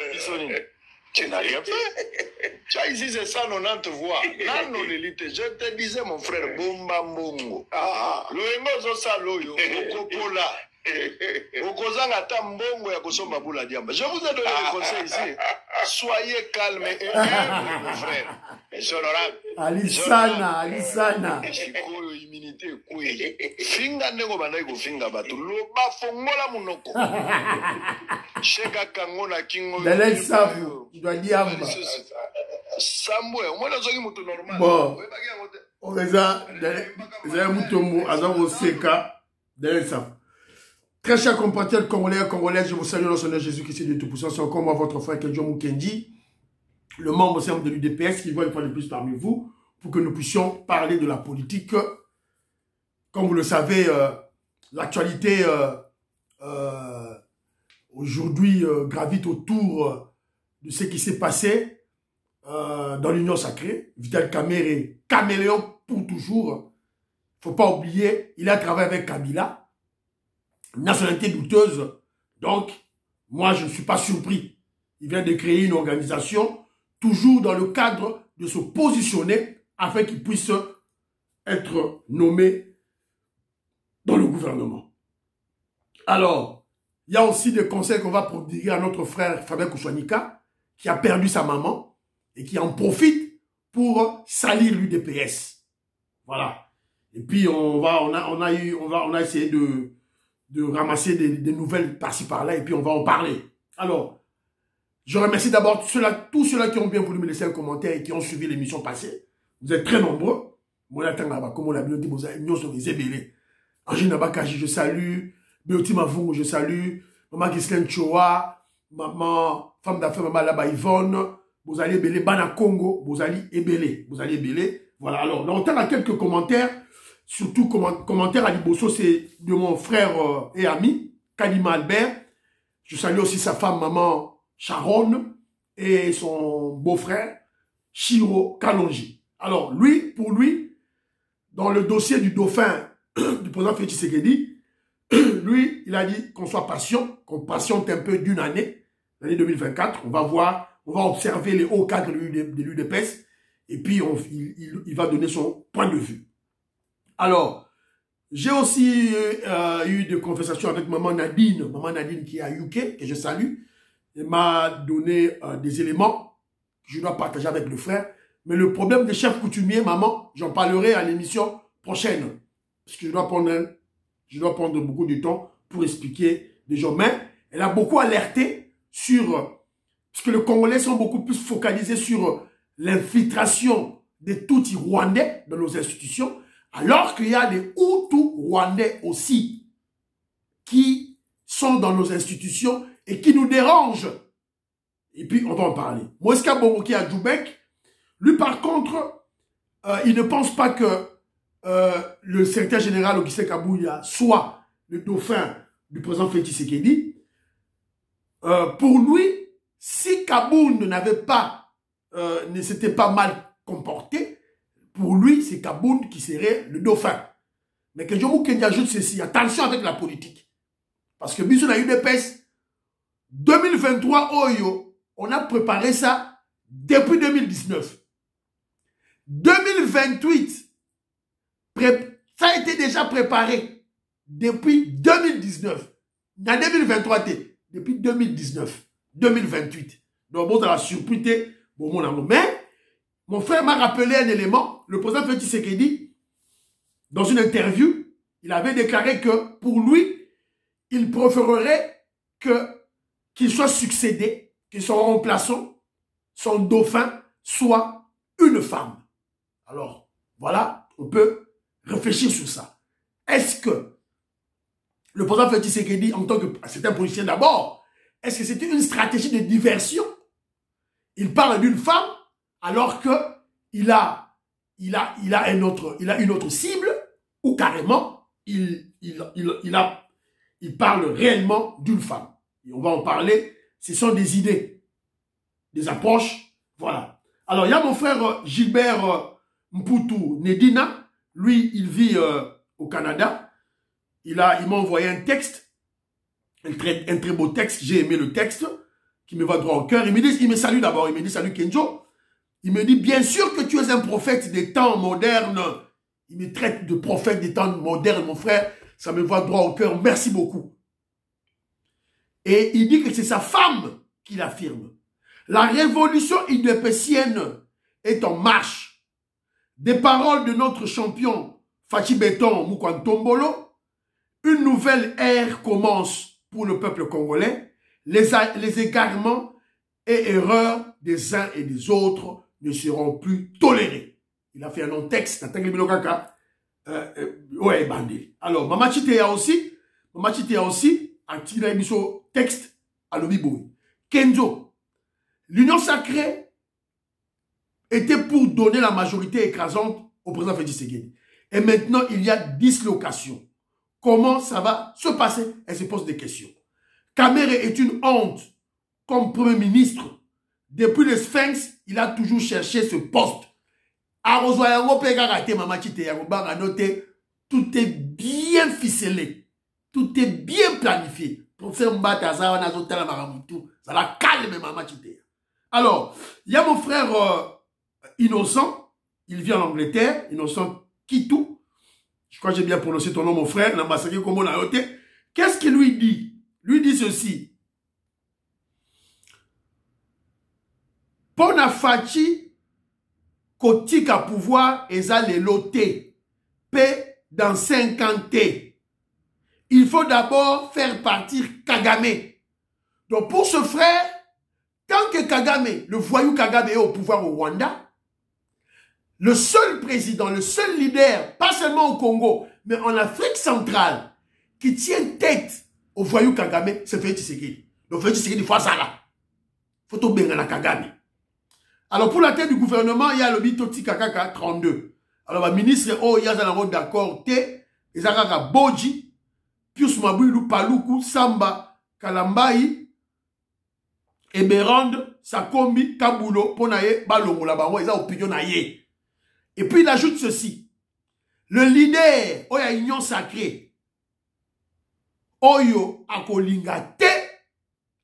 Eh, biso nini? Eh, tu n'as rien fait. Tu as ici c'est ça non on te voit nano lelite je te disais mon frère bomba mbongo. Ah, ah. Loyengo ozosala oyo okopola okozanga ata mbongo ya kosomba bula diamba. Je vous ai donné le conseil ici. Soyez calme et humble mon frère. Alisana alisana. sikoyo immunité ekweli finga ndenge obandaki kofinga bato. Loba fongola monoko shekakango na kingo dalel safu idwa diamba sambo omona soki moto normal. Oyo eza eza ya mutombo aza koseka dalel safu Très chers compatriotes congolais et congolaises, je vous salue dans le nom Jésus-Christ de Tout-Puissant. C'est encore moi, votre frère Kenjo Mukendi, le membre de l'UDPS, qui voit une fois de plus parmi vous, pour que nous puissions parler de la politique. Comme vous le savez, euh, l'actualité euh, euh, aujourd'hui gravite autour de ce qui s'est passé dans l'Union sacrée. Vital Kamere, caméléon pour toujours. faut pas oublier, il a travaillé avec Kabila nationalité douteuse. Donc, moi, je ne suis pas surpris. Il vient de créer une organisation, toujours dans le cadre de se positionner afin qu'il puisse être nommé dans le gouvernement. Alors, il y a aussi des conseils qu'on va prodiguer à notre frère Fabien Kouchouanika, qui a perdu sa maman et qui en profite pour salir l'UDPS. Voilà. Et puis, on va, on a, on a eu, on va, on a essayé de, de ramasser des, des nouvelles par-ci par-là et puis on va en parler. Alors, je remercie d'abord ceux-là, tous ceux-là qui ont bien voulu me laisser un commentaire et qui ont suivi l'émission passée. Vous êtes très nombreux. Là. Angina Bakaji, je salue. Beoti Mavungo, je salue. Maman Ghislaine Choa. Maman, femme d'affaires, maman là-bas, Yvonne. Vous allez. Bana Congo, vous allez ébélé. Vous allez. Voilà. Alors, on entend quelques commentaires surtout comment, commentaire à Liboso, c'est de mon frère euh, et ami, Kalima Albert. Je salue aussi sa femme, maman Sharon, et son beau-frère, Shiro Kalonji. Alors, lui, pour lui, dans le dossier du dauphin du président Félix Tshisekedi, lui, il a dit qu'on soit patient, qu'on patiente un peu d'une année, l'année 2024. On va voir, on va observer les hauts cadres de l'UDPS, et puis il va donner son point de vue. Alors, j'ai aussi euh, eu des conversations avec maman Nadine, maman Nadine qui est à UK, que je salue. Elle m'a donné euh, des éléments que je dois partager avec le frère. Mais le problème des chefs coutumiers, maman, j'en parlerai à l'émission prochaine. Parce que je dois, prendre, je dois prendre beaucoup de temps pour expliquer des gens. Mais elle a beaucoup alerté sur... Parce que les Congolais sont beaucoup plus focalisés sur l'infiltration des Tutsis rwandais dans nos institutions alors qu'il y a des Hutus rwandais aussi qui sont dans nos institutions et qui nous dérangent. Et puis, on va en parler. Moïska Bomoki à Djoubek, lui par contre, euh, il ne pense pas que euh, le secrétaire général Okise Kabouya soit le dauphin du président Félix Tshisekedi. Euh, pour lui, si Kaboun n'avait pas, ne s'était pas mal comporté, pour lui, c'est Kaboun qui serait le dauphin. Mais que Jomou Kenya ajoute ceci, attention avec la politique. Parce que Bisou a eu des pèses. 2023, Oyo, on a préparé ça depuis 2019. 2028, ça a été déjà préparé depuis 2019. En 2023, depuis 2019, 2028. Donc, bon, dans la surprise, bon, mon amour. Mais, mon frère m'a rappelé un élément. Le président Félix Tshisekedi, dans une interview, il avait déclaré que pour lui, il préférerait que qu'il soit succédé, que son remplaçant, son dauphin, soit une femme. Alors, voilà, on peut réfléchir sur ça. Est-ce que le président Félix Tshisekedi, en tant que... C'est un politicien d'abord. Est-ce que c'était une stratégie de diversion? Il parle d'une femme alors que il a, il a, il a un autre, il a une autre cible ou carrément il, il, il, a, il parle réellement d'une femme. Et on va en parler. Ce sont des idées, des approches, voilà. Alors il y a mon frère Gilbert Mputu Nedina. Lui, il vit euh, au Canada. Il a, il m'a envoyé un texte, un très, un très beau texte. J'ai aimé le texte qui me va droit au cœur. Il me dit, il me salue d'abord, il me dit, salut Kenjo. Il me dit, bien sûr que tu es un prophète des temps modernes. Il me traite de prophète des temps modernes, mon frère. Ça me va droit au cœur. Merci beaucoup. Et il dit que c'est sa femme qui l'affirme. La révolution idépécienne est en marche. Des paroles de notre champion Fachi Beton Mukwantombolo, une nouvelle ère commence pour le peuple congolais. Les, les égarements et erreurs des uns et des autres ne seront plus tolérés. Il a fait un long texte, euh, euh, ouais, bandé. Alors, Mama a aussi, Mama a aussi, un texte à l'Obiboui. Kenzo, l'union sacrée était pour donner la majorité écrasante au président Félix. Et maintenant, il y a dislocation. Comment ça va se passer? Elle se pose des questions. Kamere est une honte comme Premier ministre. Depuis le Sphinx, il a toujours cherché ce poste. Tout est bien ficelé. Tout est bien planifié. Professeur Mbata, ça va calme Mama Alors, il y a mon frère euh, Innocent. Il vit en Angleterre. Innocent Kitou. Je crois que j'ai bien prononcé ton nom, mon frère. Qu'est-ce qu'il lui dit? Lui dit ceci. Pona Fachi kotika pouvoir eza lelo te pe dans 50 T. Il faut d'abord faire partir Kagame. Donc pour ce frère, tant que Kagame, le voyou Kagame est au pouvoir au Rwanda, le seul président, le seul leader, pas seulement au Congo, mais en Afrique centrale, qui tient tête au voyou Kagame, c'est Félix Tshisekedi. Donc Félix il faut ça là. Faut tout bien Kagame. Alors pour la tête du gouvernement, il y a le Bitoti Kakaka 32. Alors le ministre, oh, il y a un d'accord, te, il y a Boji, Pius Mabuilu, Paluku, Samba, Kalambai, Eberand, Sakombi, Kabulo, Ponaye, Balongo, la bango, ils ont opinion naye. Et puis il ajoute ceci. Le leader, oh, il y a union sacrée. Oyo, akolinga te,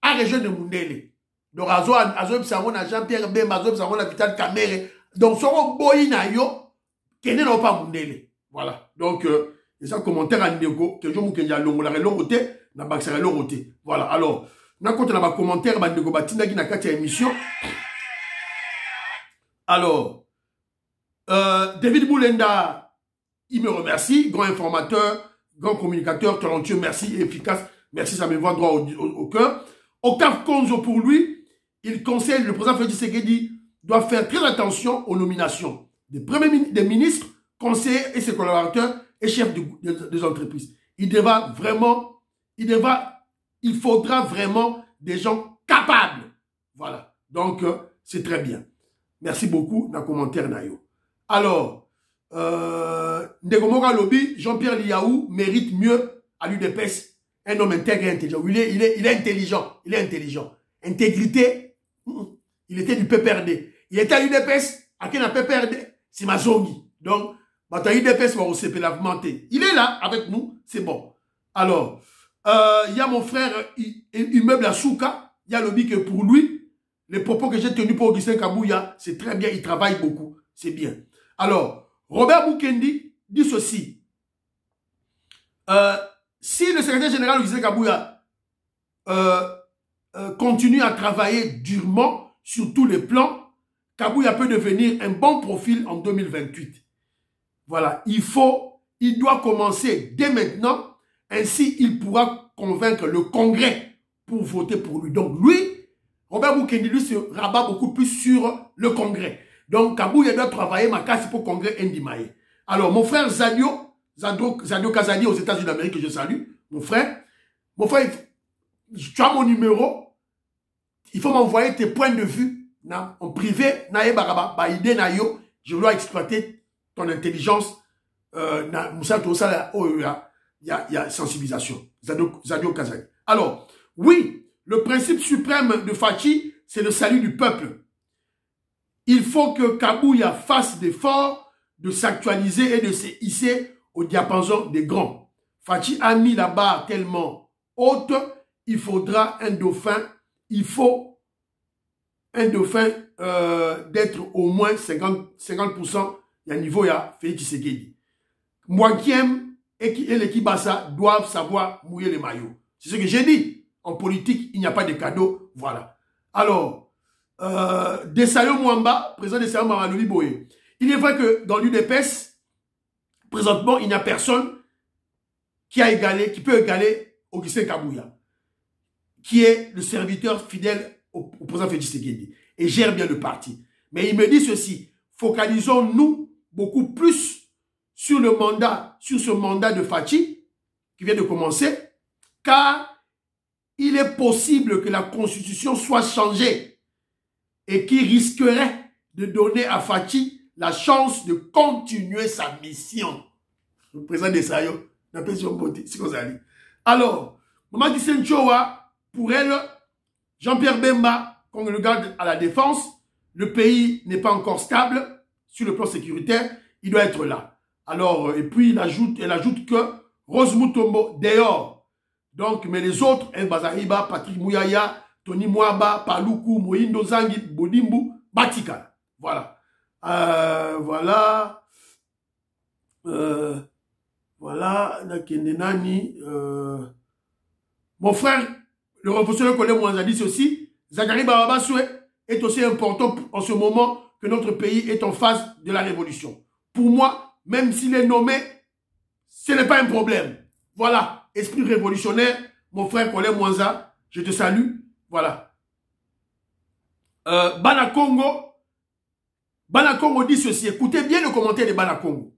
à région de Mundele. Donc azoyebisa yango na jean pierre bemba azoyebisa vital camere donc soko boyi na yo voilà. Donc euh, commentaire ya ndeko kejo mokenzi alongolaka elongo te voilà. Alors nakota na bacommentaire bandeko batindaki na émission. Alors euh, david boulenda il me remercie. Grand informateur grand communicateur talentueux merci efficace. Merci ça me voit droit au, au, au cœur. Octave Konzo pour lui il conseille, le président Félix Tshisekedi doit faire très attention aux nominations des premiers des ministres, conseillers et ses collaborateurs et chefs des entreprises. Il devra vraiment, il devra, il faudra vraiment des gens capables. Voilà. Donc, euh, c'est très bien. Merci beaucoup commentaire Nayo. Alors, euh, Ndegomoga Lobby, Jean-Pierre Liaou mérite mieux à l'UDPS un homme intègre et intelligent. Il est, il est, il est intelligent. Il est intelligent. Intégrité, il était du PPRD. Il était à l'UDPS, à qui PPRD C'est Mazongi. Donc, à l'UDPS va aussi augmenter. Il est là avec nous, c'est bon. Alors, euh, il y a mon frère Immeuble à Souka. Il y a le que pour lui, les propos que j'ai tenus pour Augustin Kabouya, c'est très bien, il travaille beaucoup. C'est bien. Alors, Robert Boukendi dit ceci. Euh, si le secrétaire général Augustin Kabouya euh, euh, continue à travailler durement sur tous les plans, Kabouya peut devenir un bon profil en 2028. Voilà, il faut, il doit commencer dès maintenant, ainsi il pourra convaincre le Congrès pour voter pour lui. Donc lui, Robert Moukendi, lui, se rabat beaucoup plus sur le Congrès. Donc Kabouya doit travailler ma casse pour le Congrès Ndimaye. Alors mon frère Zadio, Zadio, Zadio aux États-Unis d'Amérique, que je salue, mon frère, mon frère, tu as mon numéro, il faut m'envoyer tes points de vue en privé. Je dois exploiter ton intelligence. Euh, oh, il y a, sensibilisation. Zadio Kazak. Alors, oui, le principe suprême de Fachi, c'est le salut du peuple. Il faut que Kabouya fasse d'efforts de s'actualiser et de se hisser au diapason des grands. Fachi a mis la barre tellement haute, il faudra un dauphin il faut un dauphin euh, d'être au moins 50%, 50% il y a niveau, il y a Félix Tshisekedi. Mwankiem et, et l'équipe Bassa doivent savoir mouiller les maillots. C'est ce que j'ai dit. En politique, il n'y a pas de cadeau. Voilà. Alors, euh, Desayo Mwamba, président de Mwamba Boye. Il est vrai que dans l'UDPS, présentement, il n'y a personne qui a égalé, qui peut égaler Augustin Kabouya, qui est le serviteur fidèle au, président Félix Tshisekedi et gère bien le parti. Mais il me dit ceci, focalisons-nous beaucoup plus sur le mandat, sur ce mandat de Fachi qui vient de commencer, car il est possible que la constitution soit changée et qui risquerait de donner à Fachi la chance de continuer sa mission. Le président de Sayo, Alors, Maman Senchoa, pour elle, Jean-Pierre Bemba, qu'on regarde à la défense, le pays n'est pas encore stable sur le plan sécuritaire, il doit être là. Alors, et puis il ajoute, elle ajoute que Rose Mutombo, dehors. Donc, mais les autres, El Bazariba, Patrick Mouyaya, Tony Mwaba, Paluku, Moindo Zangi, Bodimbu, Batika. Voilà. Euh, voilà. Euh, voilà. Euh, mon frère, le Collet Mouanza dit ceci. Zachary Bababasoué est aussi important en ce moment que notre pays est en phase de la révolution. Pour moi, même s'il est nommé, ce n'est pas un problème. Voilà, esprit révolutionnaire, mon frère Colin Mwanza, je te salue. Voilà. Euh, Bana Congo, Bana Congo dit ceci, écoutez bien le commentaire de Bana Congo.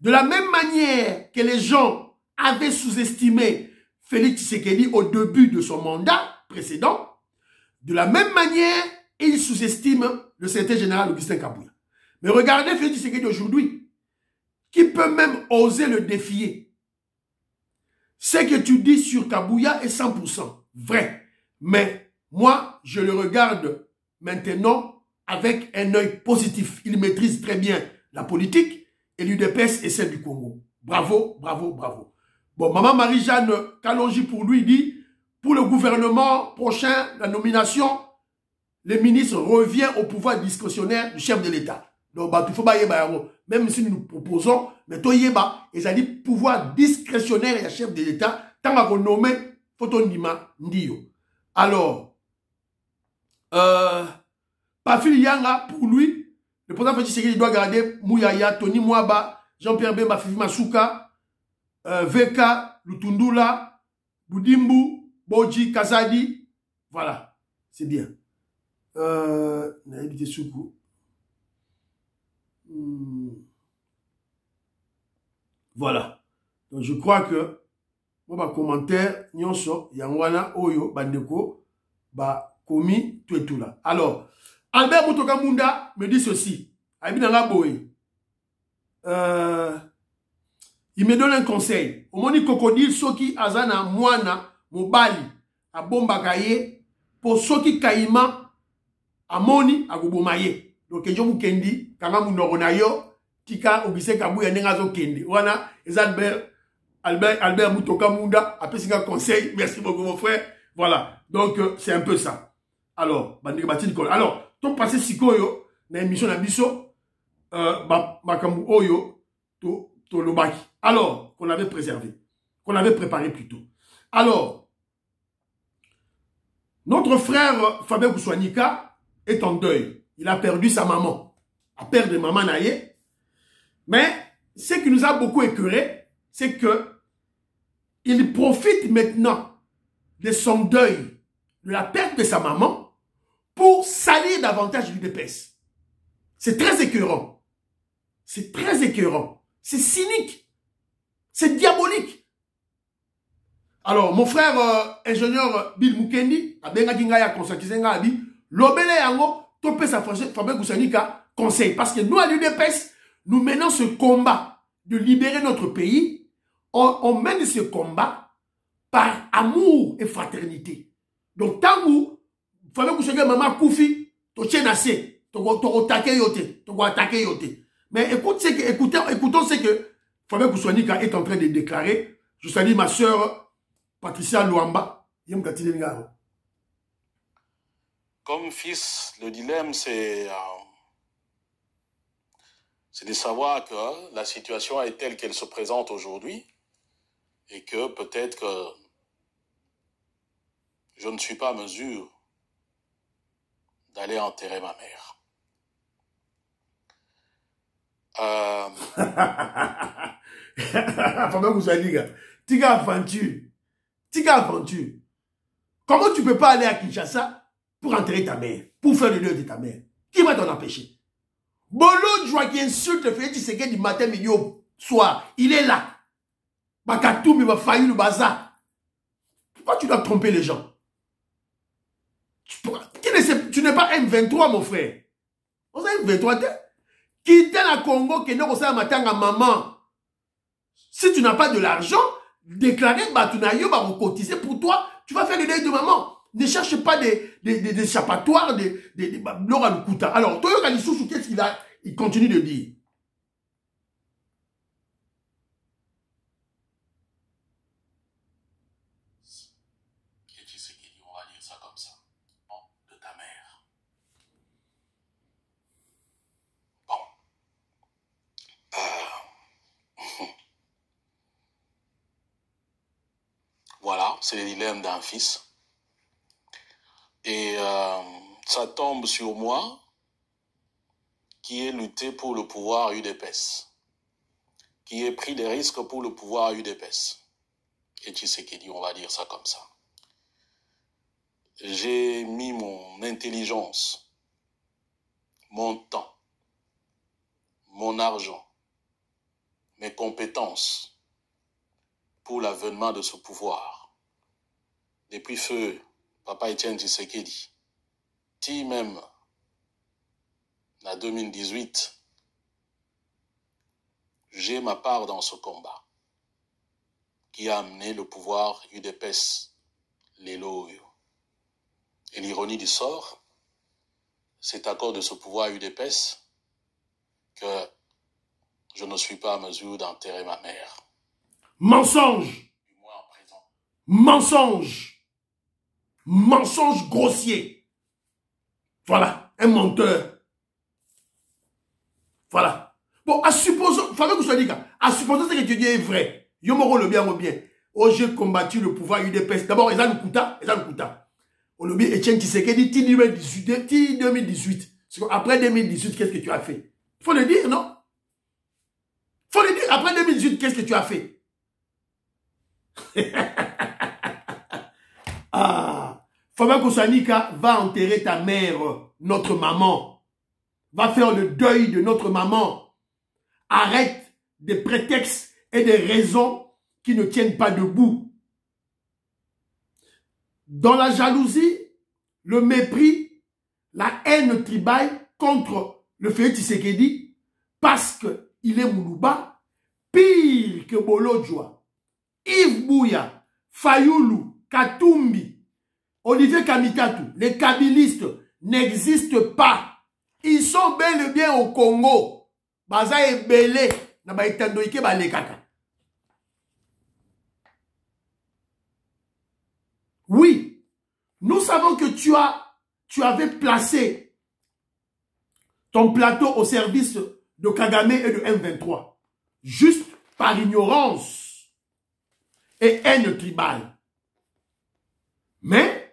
De la même manière que les gens avaient sous-estimé Félix Tshisekedi au début de son mandat précédent, de la même manière, ils sous-estiment le secrétaire général Augustin Kabouya. Mais regardez Félix Tshisekedi aujourd'hui, qui peut même oser le défier. Ce que tu dis sur Kabouya est 100% vrai. Mais moi, je le regarde maintenant avec un œil positif. Il maîtrise très bien la politique et l'UDPS et celle du Congo. Bravo, bravo, bravo. Bon, Maman Marie-Jeanne Kalonji pour lui dit, pour le gouvernement prochain, la nomination, le ministre revient au pouvoir discrétionnaire du chef de l'État. Donc, bah, faut pas même si nous proposons, mais toyeba, et ça dit pouvoir discrétionnaire et chef de l'État, tant qu'on nomme Fotondima Ndio. Alors, euh, Pafil Yanga, pour lui, le président Félix il doit garder Mouyaya, Tony Mwaba, Jean-Pierre Bemba, Fifi Masuka, euh, VK, Lutundula, Boudimbu, Boji, Kazadi. Voilà, c'est bien. Euh. Hmm. Voilà. Donc je crois que moi ba commentaire nyonso yangwana oyo bandeko ba komi tout et tout là. Alors Albert Mutoka Munda me dit ceci. Abinanga boy. Euh, il me donne un conseil. Omoni crocodile soki azana mwana mobali abombaka ye po soki kaima amoni akoboma ye. donc ejo mukendi kanga munoko na yo tika obise kabuya ndenge azokende wana eza albert albert albert mutoka munda apesinga conseil. Merci beaucoup mon frère. Voilà. Donc euh, c'est un peu ça. Alors bandeko batindi kolo alors topase sikoyo na émission na biso euh, makambo oyo alors qu'on avait préservé qu'on avait préparé plutôt alors notre frère Fabien Kouswanika est en deuil il a perdu sa maman. A perdu maman naïe. Mais ce qui nous a beaucoup écœuré, c'est que il profite maintenant de son deuil, de la perte de sa maman, pour salir davantage l'UDPS. C'est très écœurant. C'est très écœurant. C'est cynique. C'est diabolique. Alors, mon frère euh, ingénieur Bill Mukendi, a bien a consacré a dit, l'obélé yango, topesa conseil. Parce que nous, à l'UDPS, nous menons ce combat de libérer notre pays. On, on mène ce combat par amour et fraternité. Donc, tant que Fabien Goussanika, maman Koufi, to tient assez, to attaquer to attaquer. Mais écoute, que, écoutons, écoutons ce que Fabien Goussanika est en train de déclarer. Je salue ma sœur Patricia Luamba. Comme fils, le dilemme, c'est euh, c'est de savoir que la situation est telle qu'elle se présente aujourd'hui et que peut-être que je ne suis pas à mesure d'aller enterrer ma mère. Euh, Fabien Moussaliga, Tiga aventure. Tiga aventure. Comment tu peux pas aller à Kinshasa pour enterrer ta mère, pour faire le deuil de ta mère? Qui va t'en empêcher? Bolo Joie qui insulte le Félix du matin, midi soir, il est là. Bakatoum, il va faillir le bazar. Pourquoi tu dois tromper les gens? Tu, tu n'es pas M23, mon frère. On est M23, Congo, maman. Si tu n'as pas de l'argent, déclarer Batunayo va cotiser pour toi. Tu vas faire le deuil de maman. Ne cherche pas des, des, des, des échappatoires, des, des, des, Alors, Toyo Kalissousou, qu'est-ce qu'il a Il continue de dire? Voilà, c'est dilemme d'un fils. Et euh, ça tombe sur moi qui ai lutté pour le pouvoir UDPS, qui ai pris des risques pour le pouvoir UDPS. Et tu sais dit, on va dire ça comme ça. J'ai mis mon intelligence, mon temps, mon argent, mes compétences pour l'avènement de ce pouvoir. Depuis feu Papa Etienne Tshisekedi, ti même en 2018, j'ai ma part dans ce combat qui a amené le pouvoir UDPS, l'élo. Et l'ironie du sort, c'est à cause de ce pouvoir UDPS que je ne suis pas à mesure d'enterrer ma mère. Mensonge Mensonge Mensonge grossier. Voilà, un menteur. Voilà. Bon, à supposer, fallait que je dit, à supposer que tu dis est vrai. Yo me le bien, bien. Oh, j'ai combattu le pouvoir UDPS. D'abord, ils ont le kouta, ils ont le kouta. Dit, Etienne Tshisekedi, 2018, 2018. Après 2018, qu'est-ce que tu as fait? Faut le dire, non? Faut le dire, après 2018, qu'est-ce que tu as fait? ah, Fabien Kosanika va enterrer ta mère, notre maman. Va faire le deuil de notre maman. Arrête des prétextes et des raisons qui ne tiennent pas debout. Dans la jalousie, le mépris, la haine tribale contre le Félix Tshisekedi, parce qu'il est Moulouba, pire que Bolodjoa, Yves Bouya, Fayoulou, Katumbi, Olivier Kamikatu, les kabylistes n'existent pas. Ils sont bel et bien au Congo. Baza est belé. Na ba. Oui, nous savons que tu as, tu avais placé ton plateau au service de Kagame et de M23. Juste par ignorance et haine tribale. Mais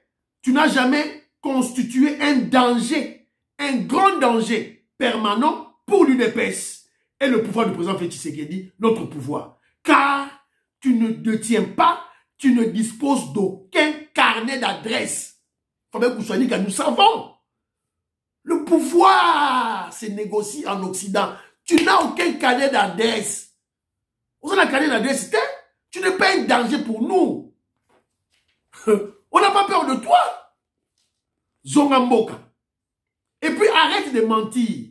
tu n'as jamais constitué un danger, un grand danger permanent pour l'UDPS et le pouvoir du président Félix Tshisekedi, notre pouvoir. Car tu ne détiens pas, tu ne disposes d'aucun carnet d'adresse. Fabien que nous savons. Le pouvoir se négocie en Occident. Tu n'as aucun carnet d'adresse. Vous avez un carnet d'adresse, tu n'es pas un danger pour nous. On n'a pas peur de toi. Zongamboka. Et puis arrête de mentir.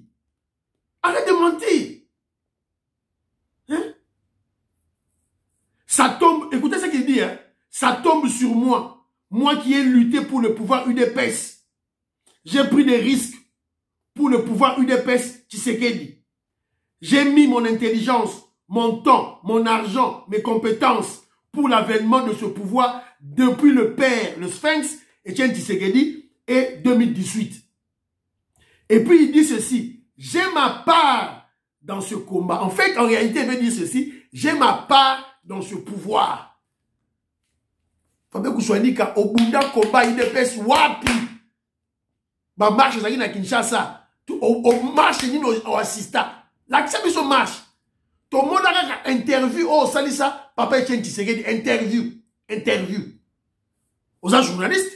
Arrête de mentir. Hein? Ça tombe, écoutez ce qu'il dit, hein? ça tombe sur moi. Moi qui ai lutté pour le pouvoir UDPS. J'ai pris des risques pour le pouvoir UDPS dit. J'ai mis mon intelligence, mon temps, mon argent, mes compétences pour l'avènement de ce pouvoir depuis le père, le Sphinx, Etienne Tshisekedi, et 2018. Et puis il dit ceci, j'ai ma part dans ce combat. En fait, en réalité, il veut dire ceci, j'ai ma part dans ce pouvoir. Fabe kuswanika obunda combat idepes wapi. Ba marche ezali na Kinshasa. O marche nini o assista. Lakisa biso marche? Tomona kaka interview. Oyo osalisa papa etienne tshisekedi interview. Interview. Oza journaliste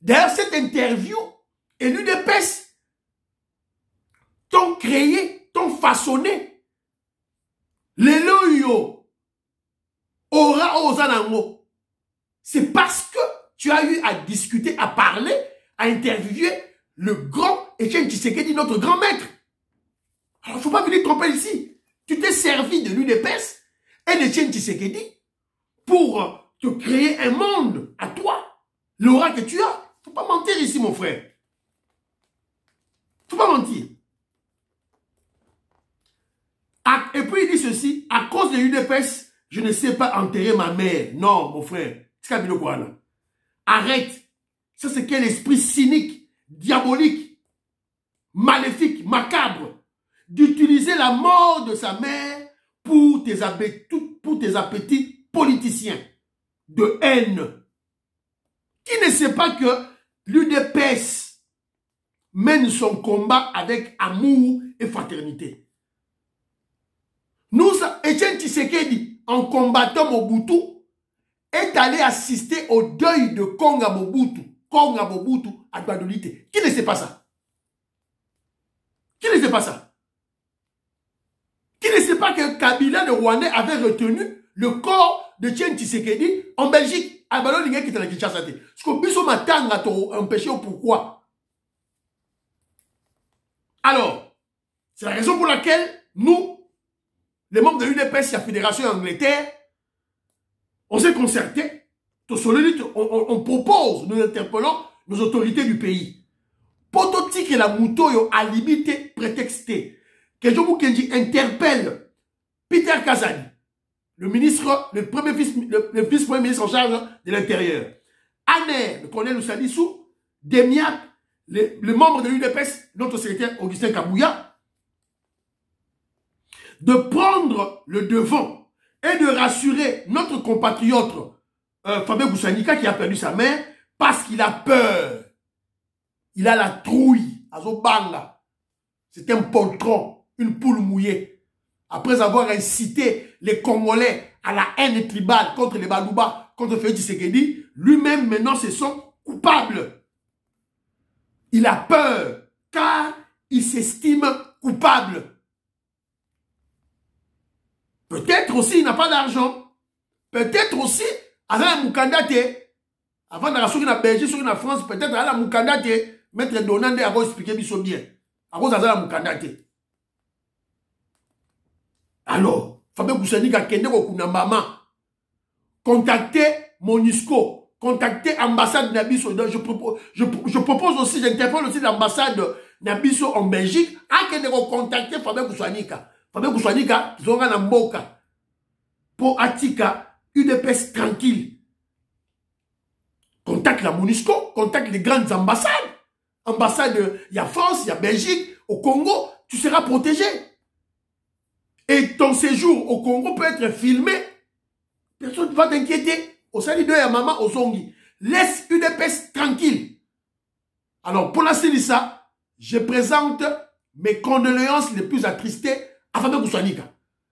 d'ailleurs cette interview et l'udps t'ont créé t'ont façonné. Lelo oyo aura oyo oza c'est parce que tu as eu à discuter à parler à interviewer le grand Etienne Tshisekedi notre grand maître. Alors faut pas venir tromper ici tu t'es servi de l'UDPS et de Tien Tshisekedi pour te créer un monde à toi, l'aura que tu as. Faut pas mentir ici, mon frère. Faut pas mentir. Et puis il dit ceci, à cause de l'UDPS, je ne sais pas enterrer ma mère. Non, mon frère. Arrête. Ça, c'est quel esprit cynique, diabolique, maléfique, macabre d'utiliser la mort de sa mère pour tes, appétits, politiciens de haine. Qui ne sait pas que l'UDPS mène son combat avec amour et fraternité? Nous, Etienne Tshisekedi, en combattant Mobutu, est allé assister au deuil de Konga Mobutu, Konga Mobutu à Guadeloupe. Qui ne sait pas ça? Qui ne sait pas ça qui ne sait pas Kabila, le Rwandais, avait retenu le corps de Tien Tshisekedi en Belgique. À Ballon, qui était Kinshasa. Parce que Bisso Matanga t'a empêché pourquoi? Alors, c'est la raison pour laquelle nous, les membres de l'UDPS la Fédération Angleterre, on s'est concerté, on, on, propose, nous interpellons nos autorités du pays. Pototique et la mouto a limité, prétexté que Jobu Kenji interpelle Peter Kazani, le ministre, le premier vice, le, vice-premier ministre en charge de l'Intérieur, Aner, le colonel Oussadissou, Demiak, le, membre de l'UDPS, notre secrétaire Augustin Kabouya, de prendre le devant et de rassurer notre compatriote euh, Fabien qui a perdu sa mère parce qu'il a peur. Il a la trouille. Azobanga. C'est un poltron une poule mouillée. Après avoir incité les Congolais à la haine tribale contre les Balouba, contre Félix Tshisekedi, lui-même maintenant se sent coupable. Il a peur car il s'estime coupable. Peut-être aussi il n'a pas d'argent. Peut-être aussi, Azala Moukandate, avant de la na Belgique, sur la France, peut-être Azala Moukandate, maître Donande a expliqué bien. À cause Azala Moukandate. Alors fabien kusanika akende kokuna mama. Contactez monisco. Contactez ambassade na biso je, propose, aussi j'interpelle aussi l'ambassade na biso en belgique. Akende kocontacte fabien kusanika fabien kusanika zonga na mboka. Mpo atika udps tranquille. Contacte la monisco contacte les grandes ambassades. Ambassade ya france ya belgique au congo. Tu seras protégé et ton séjour au Congo peut être filmé, personne ne va t'inquiéter. Au salut de ya maman au zongi. Laisse une tranquille. Alors, pour la ça, je présente mes condoléances les plus attristées à Fabien Koussanika.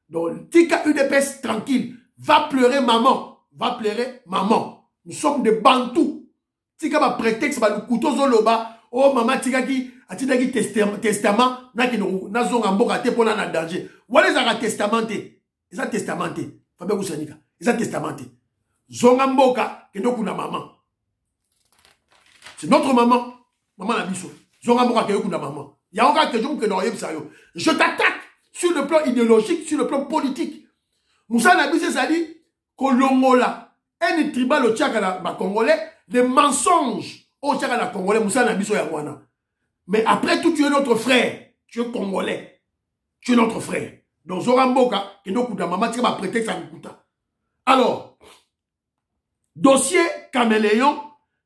Donc, Tika une tranquille. Va pleurer maman. Va pleurer maman. Nous sommes des bantous. Tika va prétexte, le couteau zoloba. Oh, maman, tika qui atindaki testament nakende nazonga mboka te mpona na danger. Wana ezalaka testament te eza testament te fabe kusanika eza testament te zonga mboka kende okunda mama c'est notre maman mama na biso. Zonga mboka kende okunda mama yango kaka kejo mokende oyebisa yo. Je t'attaque sur le plan idéologique sur le plan politique. Mosala na biso ezali kolongola ene tribal otiaka na bacongolais le mensonge wana Mais après tout, tu es notre frère. Tu es congolais. Tu es notre frère. Donc, Zoramboka, Maman, tu vas. Alors, dossier Caméléon,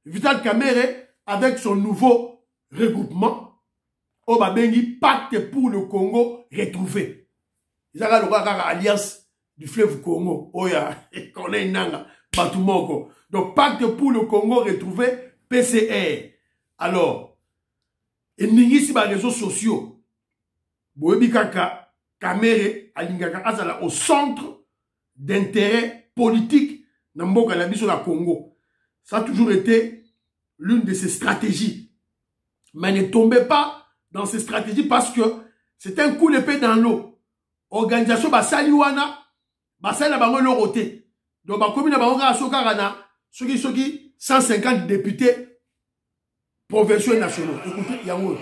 Vital Caméré, avec son nouveau regroupement oyo babengi pacte pour le congo retrouvé ezaka lokola kaka alliance du fleuve congo oyo ya corneille nanga bato moko donc pacte pour le congo retrouvé pcr alors eningisi bareseau sociaux. Boyebi kaka kamere alingaka azala au centre d'intérêt politique na mboka na biso na congo. Ça a toujours été l'une de ses stratégies. Mais ne tombez pas dans ces stratégies parce que c'est un coup d'épée dans l'eau. Organisation basali wana basali na bango eloko te. Donc bakomi na bango kaka so kaka na soki soki 150 députés provinciaux et nationaux. Écoutez yango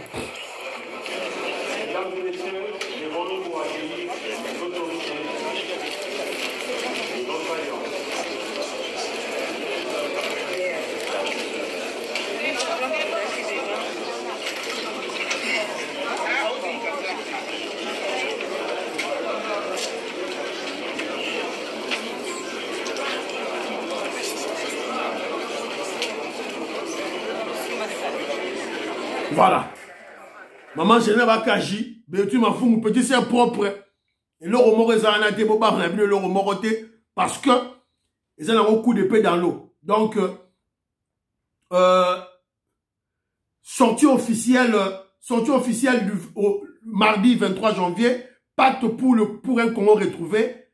Voilà. Maman Géné Bakaji, Bétu Mafungu, petit c'est propre. Et l'euro moro est en été, boba, on a vu l'euro moro parce que ils ont un coup d'épée dans l'eau. Donc, euh, sortie officielle, sortie officielle du mardi 23 janvier, pacte pour, le, pour un Congo retrouvé,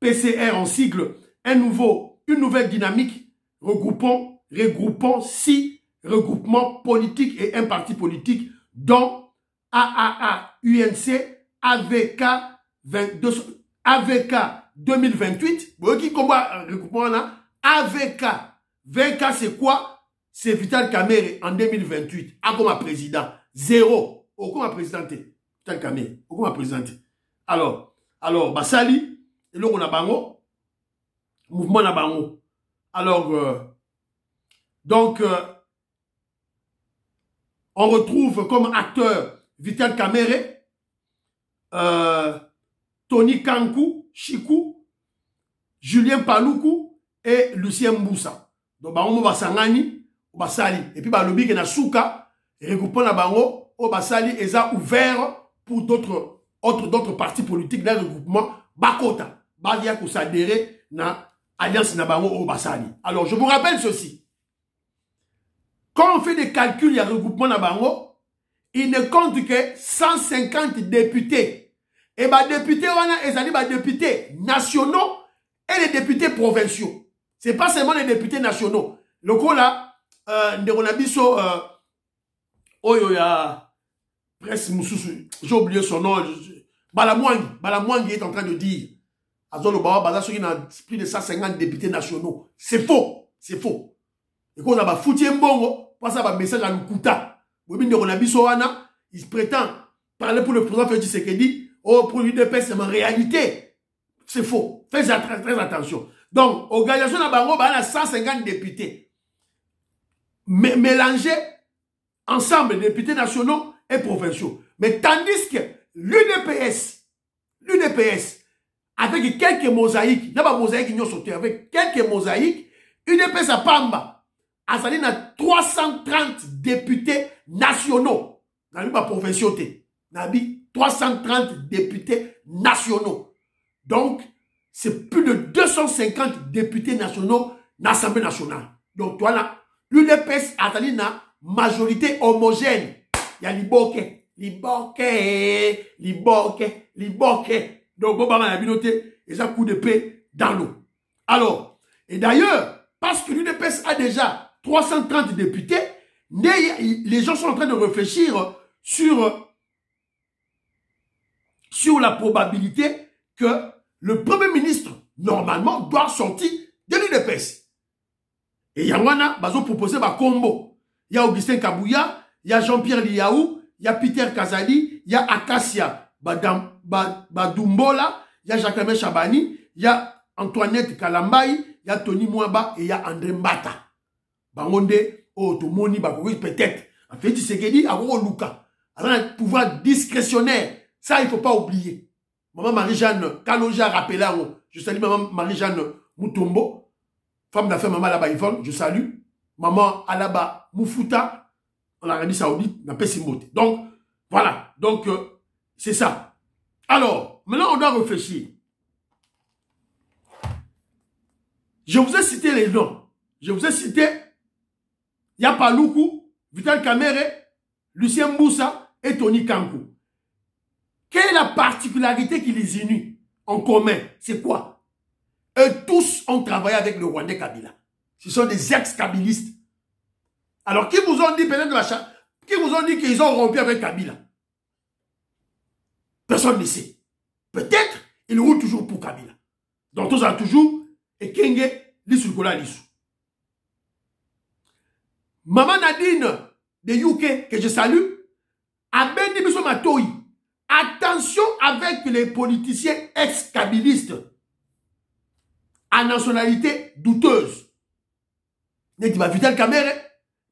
PCR en sigle, un nouveau, une nouvelle dynamique regroupant, regroupant six regroupements politiques et un parti politique, dont AAA, UNC, AVK, 22, AVK 2028. Vous voyez qui combat regroupement là AVK. VK, c'est quoi? C'est Vital Kamere en 2028. A comme président. Zéro. Au comme présidenté. Vital Kamere. Au comme présidenté. Alors, alors, Basali, et là a bango. Mouvement na bango. Alors, euh, donc, euh, on retrouve comme acteur Vital Kamere, euh, Tony Kankou, Chikou, Julien Paloukou et Lucien Mboussa. Donc, bango basangani, basali. Et puis, balobi na souka, regroupant na bango, au basali, eza ouvert pour d'autres, autres, d'autres partis politiques dans le regroupement, bakota. Badia ko s'adhérer na alliance na bango basali. Alors, je vous rappelle ceci. Quand on fait des calculs, il y a regroupement na bango, il ne compte que 150 députés. Et bah députés, on a, ils bah députés nationaux et les députés provinciaux. C'est pas seulement les députés nationaux. Le coup là, euh, on a biso, euh, oyo ya, presse moussousou, j'ai oublié son nom, Balamwangi, Balamwangi est en train de dire, Azolo Bawa Baza, ceux qui ont plus de 150 députés nationaux. C'est faux, c'est faux. Et qu'on a ba foutu mbongo, ça, ba message à Lukuta. Il prétend parler pour le président Félix oh, pour l'UDP, c'est ma réalité. C'est faux. Faites très, très attention. Donc, organisation de Bango, a 150 députés. Mélangés ensemble, députés nationaux et provinciaux. Mais tandis que l'UDPS, l'UDPS, avec quelques mosaïques, pas mosaïques qui ont sauté, avec quelques mosaïques, UDPS à Pamba, a sali na 330 députés nationaux. Dans le provinciaux, nabi 330 députés nationaux. Donc, c'est plus de 250 députés nationaux dans l'Assemblée nationale. Donc, là, l'UDPS a une majorité homogène. Il y a Liboke, Liboke, Liboke, Liboke. Donc, bon, bah, noté, ils ont coup de paix dans l'eau. Alors, et d'ailleurs, parce que l'UDPS a déjà 330 députés, les gens sont en train de réfléchir sur, la probabilité que le Premier ministre, normalement, doit sortir de l'UDPS. Et Yangwana, ils ont proposé un combo. Il y a Augustin Kabouya, il y a Jean-Pierre Liaou, il y a Peter Kazali, il y a Acacia Badumbola, il y a Jacques Chabani, il y a Antoinette Kalambaï, il y a Tony Mwaba et il y a André Mbata. Bango nde, oh, tomoni, peut-être. En fait, Tshisekedi, akoko luka. Alors, un pouvoir discrétionnaire. Ça, il faut pas oublier. Maman Marie-Jeanne, Kaloja a rappelé, je salue maman Marie-Jeanne Moutombo, femme d'affaires maman Alaba Yvonne, je salue. Maman Alaba Moufuta, en Arabie Saoudite, n'a pas Simote. Donc, voilà. Donc, euh, c'est ça. Alors, maintenant, on doit réfléchir. Je vous ai cité les noms. Je vous ai cité Yapaloukou, Vital Kamere, Lucien Moussa et Tony Kankou. Quelle est la particularité qui les unit en commun? C'est quoi? Eux tous ont travaillé avec le Rwandais Kabila. Ce sont des ex-kabilistes. Alors, qui vous ont dit peut-être Qui vous ont dit qu'ils ont rompu avec Kabila? Personne ne sait. Peut-être, ils roulent toujours pour Kabila. Donc, tous ont toujours, et Kenge, l'Issukola l'Issou. Maman Nadine de UK, que je salue, a béni Biso Matoi. Attention avec les politiciens ex-kabilistes à nationalité douteuse. Neti ba Vital Kamere,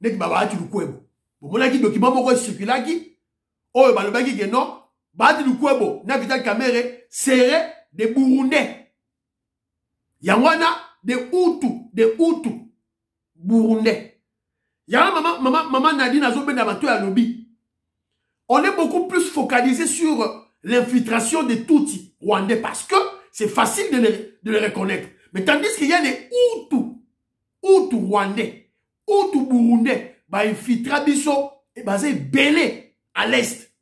neti ba Bahati Lukwebo. Bomonaki document moko circulaki, oyo balobaki ke non, Bahati Lukwebo na Vital Kamere serait des Burundais. Yangwana de Hutu, de Hutu, Burundais. Y'a maman, maman, maman Nadine Azobenda Mato à lobby. On est beaucoup plus focalisé sur l'infiltration des Tutsis rwandais parce que c'est facile de les, reconnaître. Mais tandis qu'il y a les Hutus, Hutus rwandais, Hutus burundais, bah infiltra biso et basé belé à l'est.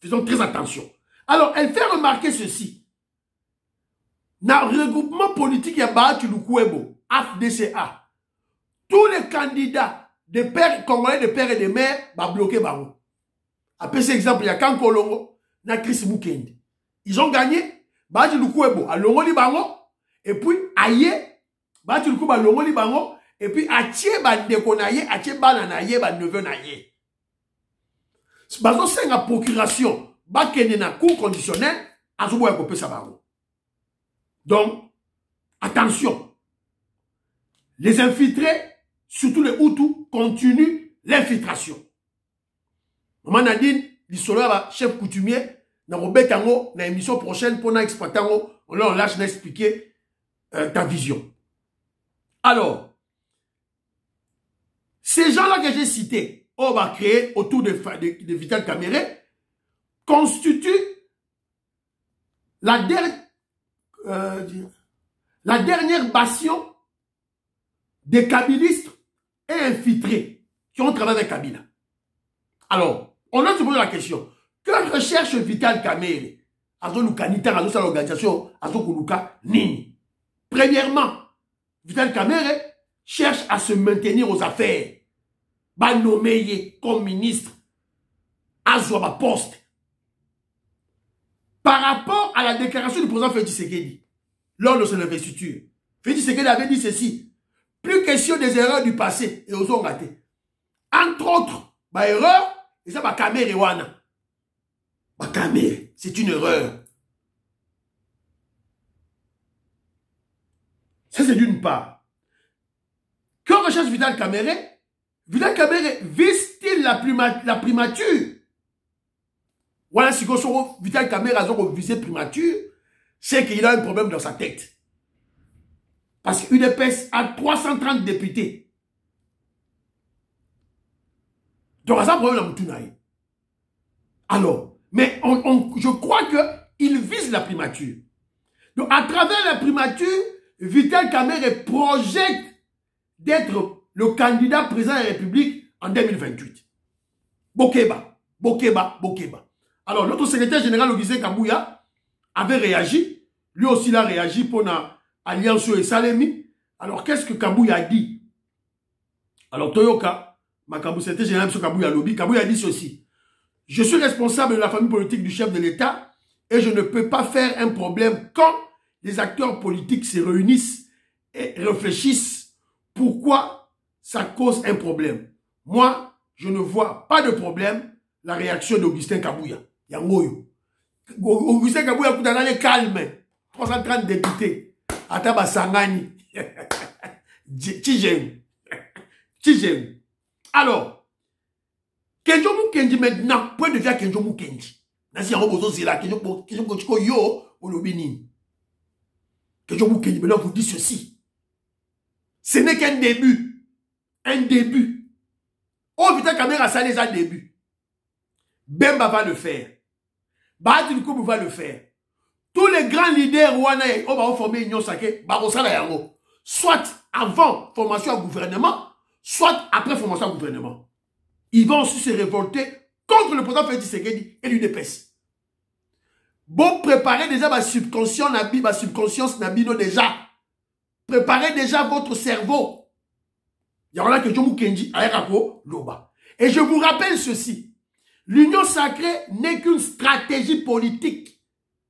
Faisons très attention. Alors, elle fait remarquer ceci. Dans le regroupement politique, il y a Bahati Lukwebo, AFDCA. Tous les candidats de pères congolais de pères et de mères va bloquer bango. Après cet exemple il y a Kankolongo na Chris Mukendi ils ont gagné Baji Lukwebo alongoli bango et puis aye Baji Lukwebo alongoli bango et puis atie bandeko na ye atie bana na ye baneveu na ye. Bazosenga procuration bakende na cour conditionnel azoboya kopesa bango. Donc attention. Les infiltrés surtout les Hutus, continuent l'infiltration. Nadine, l'histoire va chef coutumier, na robetango, na émission prochaine, pour na exploitango, on lâche d'expliquer euh, ta vision. Alors, ces gens-là que j'ai cités, on va créer autour de, de, de Vital Caméré, constituent la, dernière euh, la dernière bastion des kabylistes infiltrés qui ont travaillé avec Kabila. Alors, on a se poser la question. Que recherche Vital Kamere Azolukanita, Azo l'organisation, Azokuluka, Nini. Premièrement, Vital Kamere cherche à se maintenir aux affaires. Ba nommé comme ministre. Azwa ba poste. Par rapport à la déclaration du président Félix Sekedi, lors de son investiture, Félix Sekedi avait dit ceci. Plus question des erreurs du passé et aux ont raté. Entre autres, ma erreur, et ça, ma caméra wana. Ma caméra, c'est une erreur. Ça, c'est d'une part. On recherche Vidal Caméré, Vidal Caméré vise-t-il la, prima, la primature? Voilà, si Vidal Caméré a visé primature, c'est qu'il a un problème dans sa tête. Parce qu'UDPS a 330 députés. Donc, ça, problème dans Alors, mais on, je crois qu'il vise la primature. Donc, à travers la primature, Vital Kamere projette d'être le candidat président de la République en 2028. Bokeba, Bokeba, Bokeba. Alors, notre secrétaire général, Augustin Kabouya, avait réagi. Lui aussi, il a réagi pour alliance et Salemi. Alors, qu'est-ce que Kabouya a dit? Alors, Toyoka, Makabou, c'était général M. Kabouya Lobby, Kabouya a dit ceci. Je suis responsable de la famille politique du chef de l'État et je ne peux pas faire un problème quand les acteurs politiques se réunissent et réfléchissent pourquoi ça cause un problème. Moi, je ne vois pas de problème la réaction d'Augustin Kabouya. Yangoyo. Augustin Kabouya, est calme. 330 députés ata basangani tijengu tijengu alors kenjo mukenji maintenant point de vue kenjo mukenji nasi yango bozozela kenjo kotiko yo olobi nini? Kenjo mukenji maintenant vous dit ceci. Ce n'est qu'un début. Un début. Oyo vita kamera asali eza début. Bemba va le faire. Baati likubu va le faire tous les grands leaders wana oyo baoforme union sake bakosala yango soit avant formation ya gouvernement soit après formation ya gouvernement. Ils vont aussi se révolter contre le président Félix Tshisekedi et l'UDPS bon préparez déjà ma subconscient nabi ma subconscience nabino déjà. Préparez déjà votre cerveau. Il y en loba. Et je vous rappelle ceci. L'union sacrée n'est qu'une stratégie politique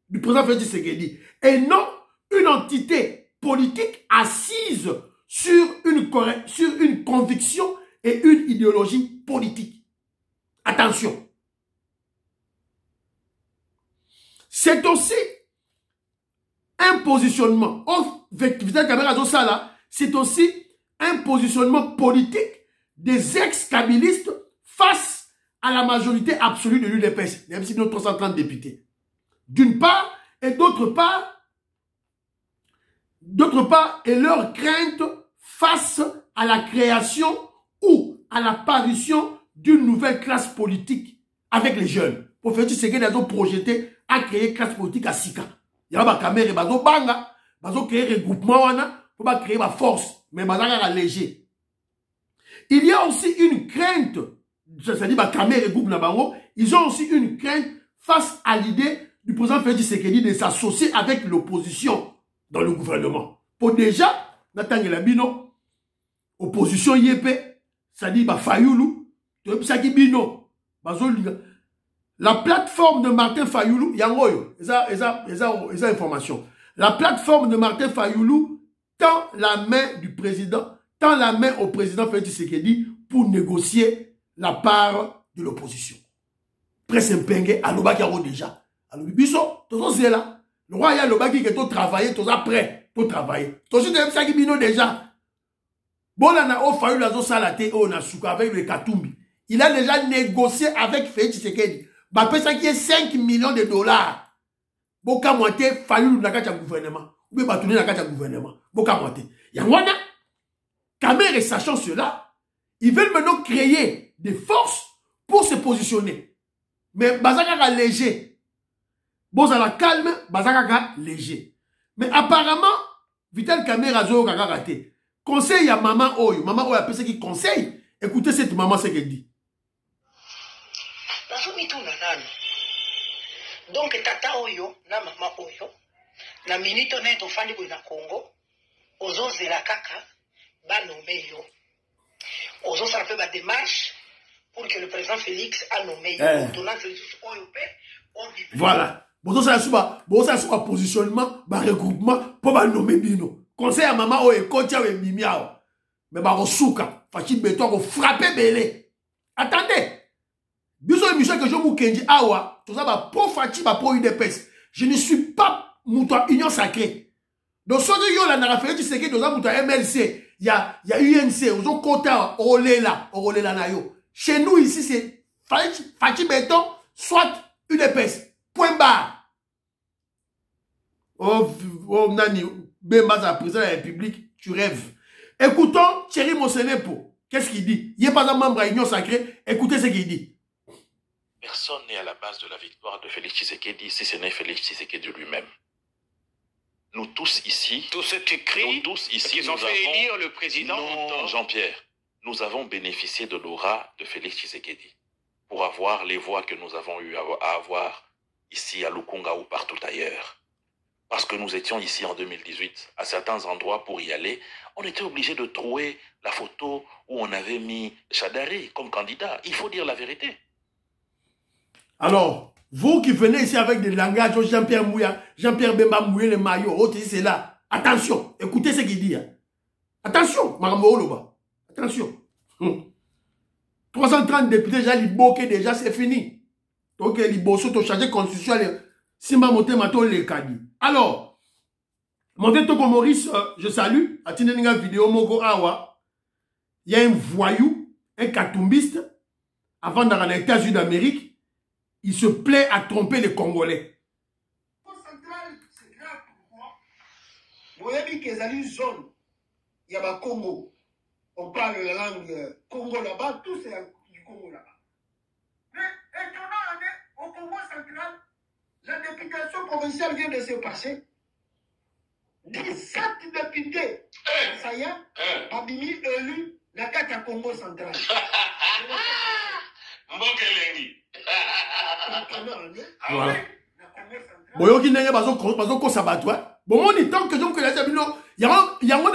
du président Félix Tshisekedi et non une entité politique assise sur une, sur une conviction et une idéologie politique. Attention. C'est aussi un positionnement. C'est aussi un positionnement politique des ex-kabylistes face à la majorité absolue de l'UDPS, même si nous 330 députés. D'une part, et d'autre part, d'autre part, et leur crainte face à la création ou à l'apparition d'une nouvelle classe politique avec les jeunes. Ce qu'ils ont projeté à créer une classe politique à Sika. Il y a des caméras, bazo banga, bazo créer un regroupement pour créer ma force, mais bazo léger. Il y a aussi une crainte, c'est-à-dire ma caméra groupe bango, ils ont aussi une crainte face à l'idée du président Félix Tshisekedi de s'associer avec l'opposition dans le gouvernement. Pour déjà, natangela bino, opposition yépe, c'est-à-dire ba Fayoulou, bino, bazolinga. La plateforme de Martin Fayoulou, yangoyo, eza information. La plateforme de Martin Fayoulou tend la main du président, tend la main au président Félix Tshisekedi pour négocier la part de l'opposition. Presse Mpenge, alobaki déjà. Alobi biso tozozela lokwa ye alobaki ke totravaille toza prêt totravaille tosi toyebisaki bino déjà. Bolanda oyo fayulu azosala te oyo na suka avec le katumbi. Il a déjà négocié avec félix tshisekedi. Bapesaki ye 5 millions de dollars. Bokamwa te fayulu na kati ya gouvernement. Ube bato nde na kati ya gouvernement. Bokamwa te. Yango wana camere sachant cela ils veulent maintenant créer des forces pour se positionner. Mais baza kaka léger bozala calme baza kaka léger. Mais apparemment vital camera azoyoka kaka te conseil ya mama oyo. Mama oyo apesaki conseil. Écoutez cette maman ce qu'elle dit. Nazomituna donc tata oyo na mama oyo na minute oyo tofandi boye na congo ozozela kaka banome yo. Ozosala mpe badémarche pour que le président félix anome yo. Eh. ordonnance lisusu oyo mpe voilà bozosala su bozosala su bapositionnement baregroupement mpo banome bino. Conseil ya mama oyo ekoti awa ebimi awa me bakosuka faci beto akofrappe ebele attendez. Biso émission ke jo mokenzi awa toza bapo faci bapo udps je ne suis pas moto ya union sacré donc soki yo olandaka félix tshisekedi toza moto ya mlc ya, ya unc ozokota awa okolela okolela na yo. Chez nous ici c'est faci beton soit udps point barre Oh, oh Nani, Bemba, président de la République, tu rêves. Écoutons Thierry Mosenepo. Qu'est-ce qu'il dit? Il n'est pas un membre à l'Union Sacrée. Écoutez ce qu'il dit. Personne n'est à la base de la victoire de Félix Tshisekedi si ce n'est Félix Tshisekedi lui-même. Nous tous ici, Tout nous tous ici, qu'ils ont nous fait avons- élire le président Non. Jean-Pierre, nous avons bénéficié de l'aura de Félix Tshisekedi pour avoir les voix que nous avons eu à à avoir ici à Lukunga ou partout ailleurs. Parce que nous étions ici en 2018, à certains endroits pour y aller, on était obligé de trouver la photo où on avait mis Chadari comme candidat. Il faut dire la vérité. Alors, vous qui venez ici avec des langages, Jean-Pierre Mouya, Jean-Pierre Bemba Mouya, le maillot, c'est là. Attention, écoutez ce qu'il dit. hein. Attention, Marambo. Attention. Hum. 330 députés, déjà, déjà, c'est fini. Donc, Liboso, tu changer constitution, les- Simba Motema, to le kadi. Alors, mon Toko Maurice, euh, je salue. Atinenga vidéo Moko Awa. Il y a un voyou, un katumbiste, avant d'aller aux États-Unis d'Amérique, il se plaît à tromper les Congolais. boyebi ke ezali zone ya bakongo on parle la langue congo là-bas tout c'est Congo là-bas. Mais étonnant, au Congo central, la députation provinciale vient de se passer. 17 députés, ça y est, Babimi élu na kati ya Congo central. mboka elengi. Voilà. boyoki ndenge bazokosa bato bomoni tant que donc eza bino yango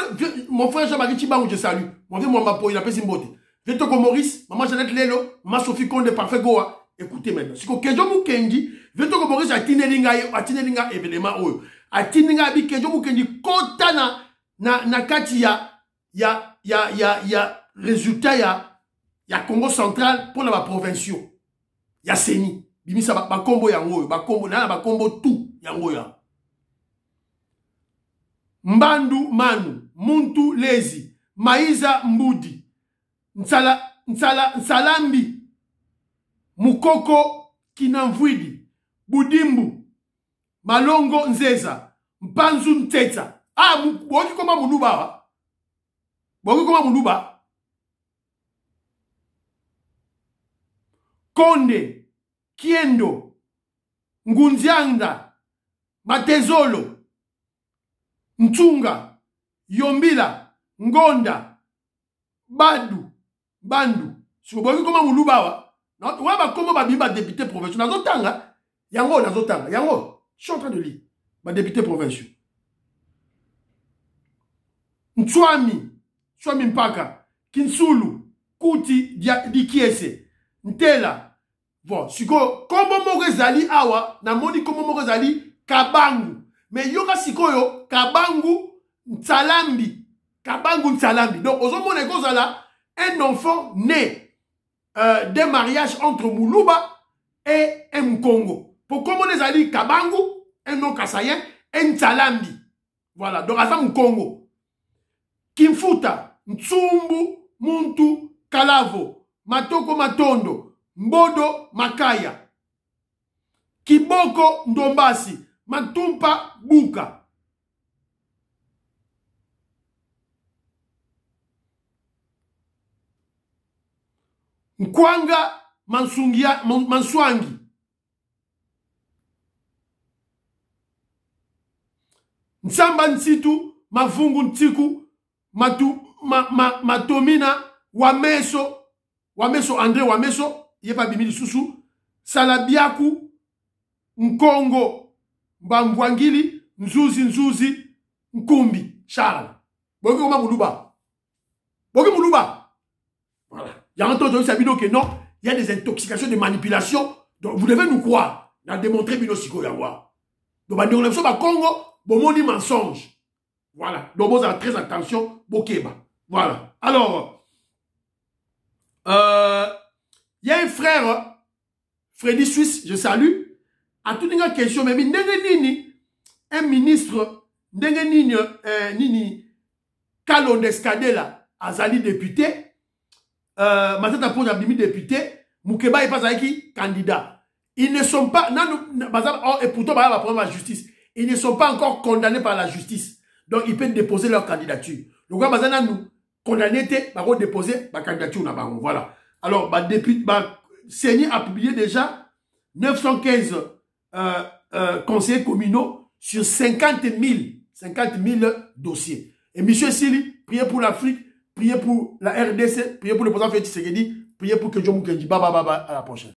mon frère jean-marie chibangu je salue. Mon vieux mwamba po il apesi mbote. Vie toko maurice mama janete lelo mama sophie konde parfait goa écoutez maintenant. Siko kenzo mokengi vie toko maurice atineli ngai atineli ngai événement oyo atindi ngai abi kenzo mokengi kota na, na, na kati ya ya ya ya ya résultat ya ya congo central mpo na baprovinciaux ya seni bimisa bakombo yango oyo bakombo na na bakombo tu yango oyo mbandu manu muntu lezi maiza mbudi nsala, nsala, nsalambi mukoko kinamvwidi budimbu malongo nzeza mpanzu ntetsa. Ah boki koma muluba wa? Boki koma muluba konde kiendo ngunzianda matezolo ntsunga yombila ngonda badu bandu. Sikoboki koma moluba awa wa bakombo babimi badepute provinciaux nazotanga yango nazotanga yango. Suis en train de lire. Badepute provinciaux ntswami swami mpaka kinsulu kuti dikiese ntela. Bon sikoyo kombo moko ezali awa namoni kombo moko ezali kabangu. Me yoka sikoyo kabangu nsalambi. Kabangu nsalambi. Donc ozomona ekozala un enfant né euh, d'un mariage entre muluba et un mkongo. Po komona ezali kabangu un nom kasayen et nsalambi voilà donc aza mkongo. Kimfuta ntsumbu muntu kalavo matoko matondo mbodo makaya. Kiboko ndombasi matumpa buka nkwanga mansungia, manswangi. Nsamba Nsitu mavungu Ntiku matu, ma, ma, matomina wameso wameso andré wameso yepa bimili susu salabiaku nkongo mbambwangili nzuzi nzuzi nkumbi Shala. Boke koma muluba. Boke muluba yango to toyebisa bino ke non il y a des intoxications de manipulation donc vous devez nous croire. Na démontrer bino sikoyo yango donc bandeko na biso bakongo bomoni mensonge. Voilà. Donc bozala très attention bokeba. Voilà. Alors euh, il y a un frère Freddy Suisse je salue. Atuni nga question memi ndenge nini un ministre nini euh, nini kalonde azali député euh, matata mpoza abimi député mukeba epe azalaki candidat. Ils ne sont pas oh, et pourtant baya baproblème ya justice. Ils ne sont pas encore condamnés par la justice. Donc ils peuvent déposer leur candidature. Lokola baza nanu condamné te bakodépose bacandidature na bango voilà. Alors badéputé baseni a publié déjà 915 euh, euh, conseillers communaux sur 50 000, 50 000 dossiers. Et monsieur Sili, priez pour l'Afrique, priez pour la RDC, priez pour le président Félix Tshisekedi, priez pour que John Mukendi. Baba, baba, à la prochaine.